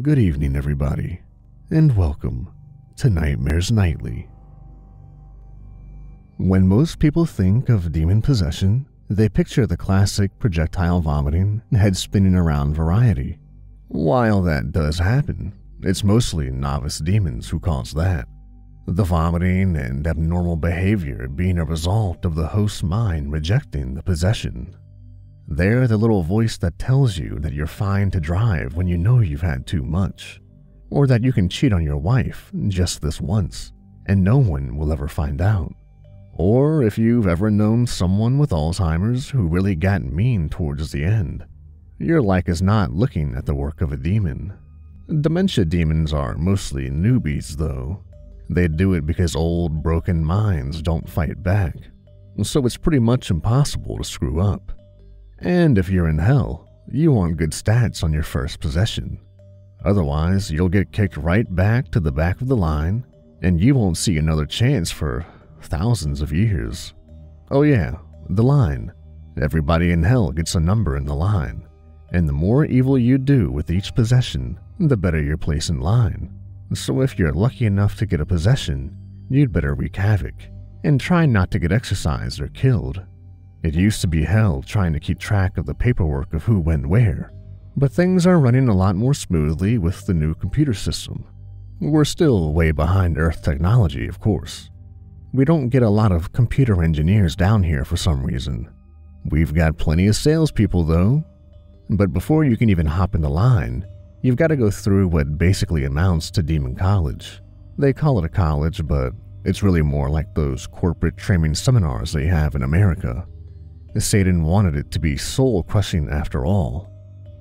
Good evening, everybody, and welcome to Nightmares Nightly. When most people think of demon possession, they picture the classic projectile vomiting, head spinning around variety. While that does happen, it's mostly novice demons who cause that. The vomiting and abnormal behavior being a result of the host's mind rejecting the possession. They're the little voice that tells you that you're fine to drive when you know you've had too much, or that you can cheat on your wife just this once and no one will ever find out. Or if you've ever known someone with Alzheimer's who really got mean towards the end, you're like as not looking at the work of a demon. Dementia demons are mostly newbies, though. They do it because old, broken minds don't fight back, so it's pretty much impossible to screw up. And if you're in hell, you want good stats on your first possession. Otherwise, you'll get kicked right back to the back of the line, and you won't see another chance for thousands of years. Oh, yeah, the line. Everybody in hell gets a number in the line, and the more evil you do with each possession, the better your place in line. So if you're lucky enough to get a possession, you'd better wreak havoc and try not to get exorcised or killed. It used to be hell trying to keep track of the paperwork of who went where, but things are running a lot more smoothly with the new computer system. We're still way behind Earth technology, of course. We don't get a lot of computer engineers down here for some reason. We've got plenty of salespeople, though. But before you can even hop in the line, you've got to go through what basically amounts to Demon College. They call it a college, but it's really more like those corporate training seminars they have in America. Satan wanted it to be soul crushing after all.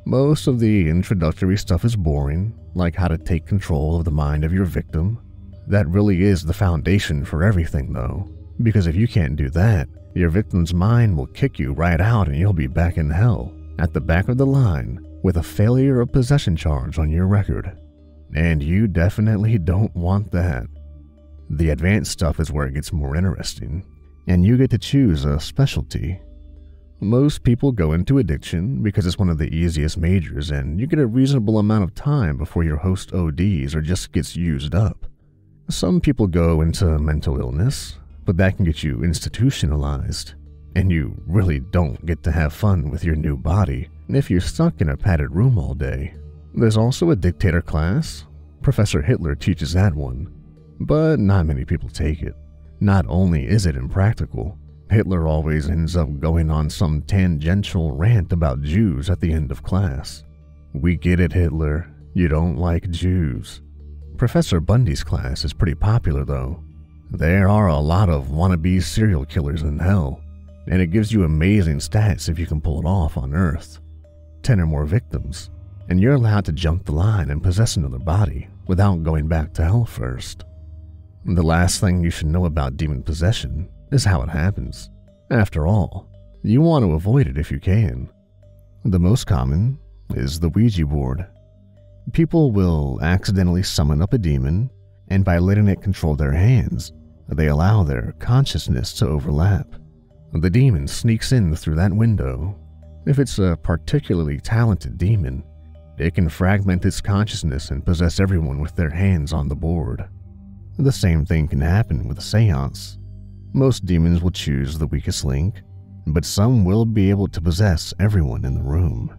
Most of the introductory stuff is boring, like how to take control of the mind of your victim. That really is the foundation for everything, though, because if you can't do that, your victim's mind will kick you right out and you'll be back in hell, at the back of the line, with a failure of possession charge on your record. And you definitely don't want that. The advanced stuff is where it gets more interesting, and you get to choose a specialty. Most people go into addiction because it's one of the easiest majors, and you get a reasonable amount of time before your host ODs or just gets used up. Some people go into mental illness, but that can get you institutionalized, and you really don't get to have fun with your new body if you're stuck in a padded room all day. There's also a dictator class. Professor Hitler teaches that one, but not many people take it. Not only is it impractical, Hitler always ends up going on some tangential rant about Jews at the end of class. We get it, Hitler. You don't like Jews. Professor Bundy's class is pretty popular, though. There are a lot of wannabe serial killers in hell, and it gives you amazing stats if you can pull it off on Earth. 10 or more victims, and you're allowed to jump the line and possess another body without going back to hell first. The last thing you should know about demon possession is how it happens. After all, you want to avoid it if you can. The most common is the Ouija board. People will accidentally summon up a demon, and by letting it control their hands, they allow their consciousness to overlap. The demon sneaks in through that window. If it's a particularly talented demon, it can fragment its consciousness and possess everyone with their hands on the board. The same thing can happen with a seance. Most demons will choose the weakest link, but some will be able to possess everyone in the room.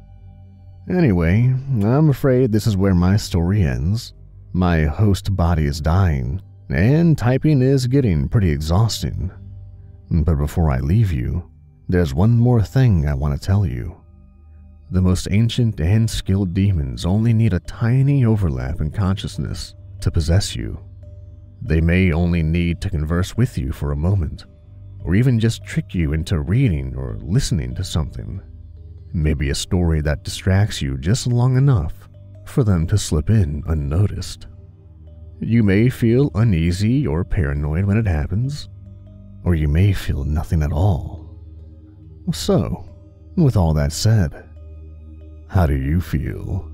Anyway, I'm afraid this is where my story ends. My host body is dying, and typing is getting pretty exhausting. But before I leave you, there's one more thing I want to tell you. The most ancient and skilled demons only need a tiny overlap in consciousness to possess you. They may only need to converse with you for a moment, or even just trick you into reading or listening to something. Maybe a story that distracts you just long enough for them to slip in unnoticed. You may feel uneasy or paranoid when it happens, or you may feel nothing at all. So, with all that said, how do you feel?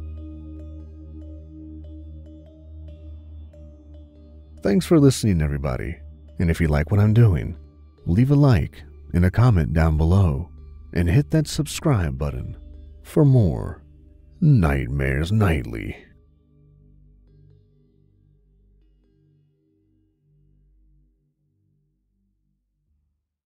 Thanks for listening, everybody. And if you like what I'm doing, leave a like and a comment down below, and hit that subscribe button for more Nightmares Nightly.